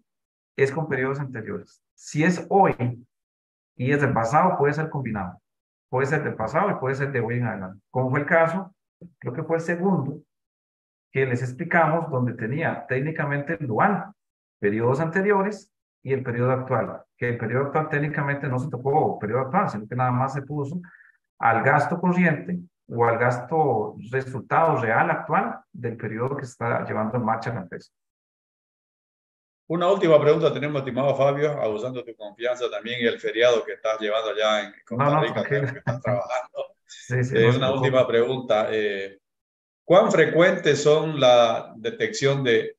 es con periodos anteriores. Si es hoy y es del pasado, puede ser combinado. Puede ser del pasado y puede ser de hoy en adelante. Como fue el caso, creo que fue el segundo que les explicamos, donde tenía técnicamente el dual, periodos anteriores y el periodo actual. Que el periodo actual técnicamente no se tocó periodo actual, sino que nada más se puso al gasto corriente o al gasto resultado real actual del periodo que está llevando en marcha la empresa. Una última pregunta tenemos, estimado Fabio, abusando de tu confianza también y el feriado que estás llevando allá en Costa Rica, que estás trabajando. Sí, sí, eh, una última pregunta. Eh, ¿Cuán frecuentes son la detección de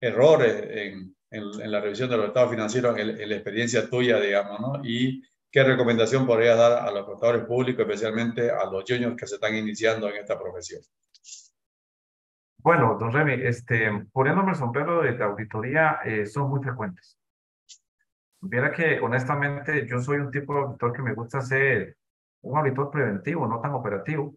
errores en, en, la revisión de los estados financieros en, la experiencia tuya, digamos, ¿no? Y ¿qué recomendación podría dar a los contadores públicos, especialmente a los juniors que se están iniciando en esta profesión? Bueno, don Remy, este, poniéndome el sombrero de la auditoría, eh, son muy frecuentes. Viera que honestamente yo soy un tipo de auditor que me gusta ser un auditor preventivo, no tan operativo.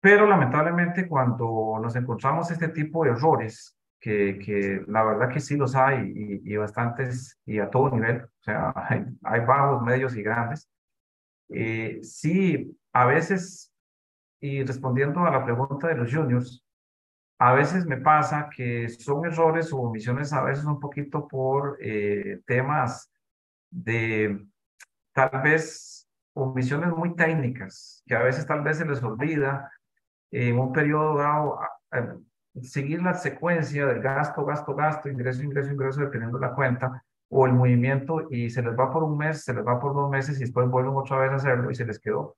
Pero lamentablemente cuando nos encontramos este tipo de errores, que, que la verdad que sí los hay y, y bastantes y a todo nivel, o sea, hay, hay bajos, medios y grandes, eh, sí, a veces, y respondiendo a la pregunta de los juniors, a veces me pasa que son errores o omisiones a veces un poquito por eh, temas de tal vez omisiones muy técnicas, que a veces tal vez se les olvida en un periodo dado seguir la secuencia del gasto, gasto, gasto, ingreso, ingreso, ingreso, dependiendo de la cuenta, o el movimiento, y se les va por un mes, se les va por dos meses, y después vuelven otra vez a hacerlo y se les quedó.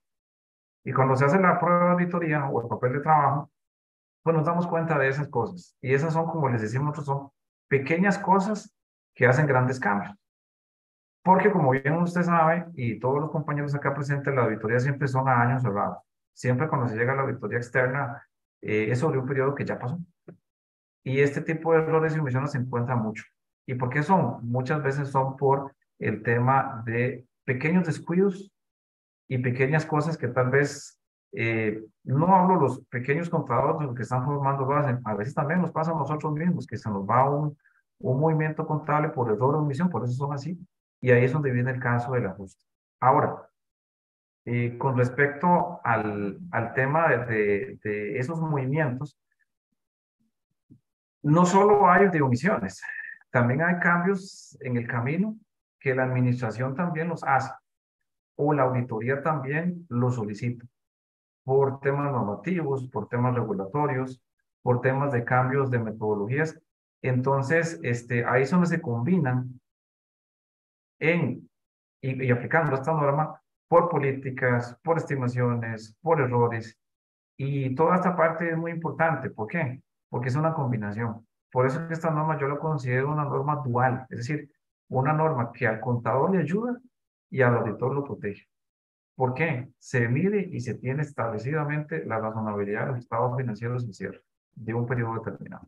Y cuando se hace la prueba de auditoría o el papel de trabajo, pues nos damos cuenta de esas cosas. Y esas son, como les decimos nosotros, son pequeñas cosas que hacen grandes cambios. Porque como bien usted sabe, y todos los compañeros acá presentes, la auditoría siempre son a años cerrados. Siempre cuando se llega a la auditoría externa, eh, es sobre un periodo que ya pasó. Y este tipo de errores y omisiones se encuentran mucho. ¿Y por qué son? Muchas veces son por el tema de pequeños descuidos y pequeñas cosas que tal vez, eh, no hablo los pequeños contadores los que están formando bases, a veces también nos pasa a nosotros mismos, que se nos va un, un movimiento contable por error o omisión, por eso son así. Y ahí es donde viene el caso del ajuste. Ahora, eh, con respecto al, al tema de, de, esos movimientos, no solo hay de omisiones, también hay cambios en el camino que la administración también los hace o la auditoría también los solicita por temas normativos, por temas regulatorios, por temas de cambios de metodologías. Entonces, este, ahí es donde se combinan en, y, aplicando esta norma por políticas, por estimaciones, por errores. Y toda esta parte es muy importante. ¿Por qué? Porque es una combinación. Por eso esta norma yo la considero una norma dual, es decir, una norma que al contador le ayuda y al auditor lo protege. ¿Por qué? Se mide y se tiene establecidamente la razonabilidad de los estados financieros en cierre de un periodo determinado.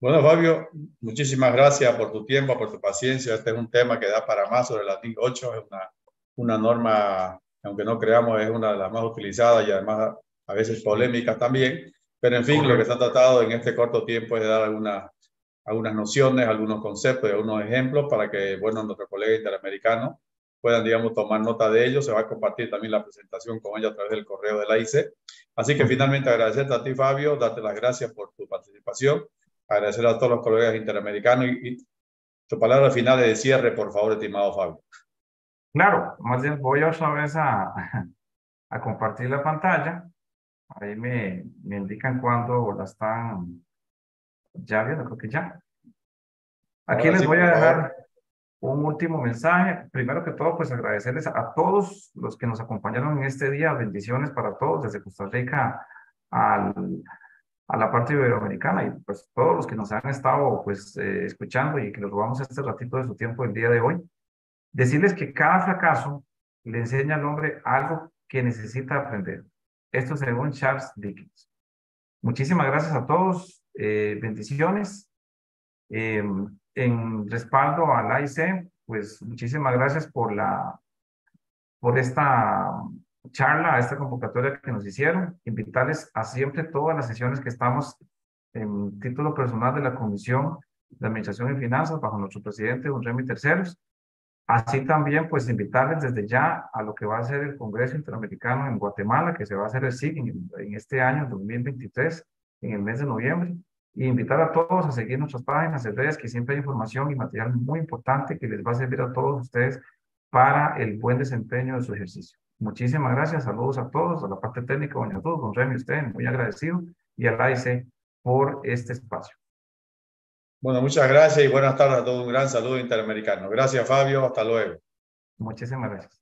Bueno, Fabio, muchísimas gracias por tu tiempo, por tu paciencia. Este es un tema que da para más sobre la TIC 8. Es una, una norma, aunque no creamos, es una de las más utilizadas y además a veces polémicas también. Pero en fin, lo que se ha tratado en este corto tiempo es de dar algunas, algunas nociones, algunos conceptos y algunos ejemplos para que, bueno, nuestros colegas interamericanos puedan, digamos, tomar nota de ello. Se va a compartir también la presentación con ellos a través del correo de la ICE. Así que finalmente agradecerte a ti, Fabio, darte las gracias por tu participación agradecer a todos los colegas interamericanos y, tu palabra final de cierre, por favor, estimado Fabio. Claro, más bien voy otra vez a, a compartir la pantalla. Ahí me, me indican cuándo la están ya viendo, creo que ya. Aquí les voy a dejar un último mensaje. Primero que todo, pues agradecerles a todos los que nos acompañaron en este día. Bendiciones para todos, desde Costa Rica al, a la parte iberoamericana y pues todos los que nos han estado pues eh, escuchando y que nos robamos este ratito de su tiempo el día de hoy, decirles que cada fracaso le enseña al hombre algo que necesita aprender. Esto según Charles Dickens. Muchísimas gracias a todos, eh, bendiciones. Em, en respaldo al AIC, pues muchísimas gracias por la por esta charla, a esta convocatoria que nos hicieron, invitarles a siempre todas las sesiones que estamos en título personal de la Comisión de Administración y Finanzas bajo nuestro presidente, don Remy Terceros. Así también, pues, invitarles desde ya a lo que va a ser el Congreso Interamericano en Guatemala, que se va a hacer el SIG en, este año 2023, en el mes de noviembre. Y invitar a todos a seguir nuestras páginas de redes, que siempre hay información y material muy importante que les va a servir a todos ustedes para el buen desempeño de su ejercicio. Muchísimas gracias, saludos a todos, a la parte técnica, doña todos, don Remy, usted, muy agradecido, y al AIC por este espacio. Bueno, muchas gracias y buenas tardes a todos. Un gran saludo interamericano. Gracias, Fabio. Hasta luego. Muchísimas gracias.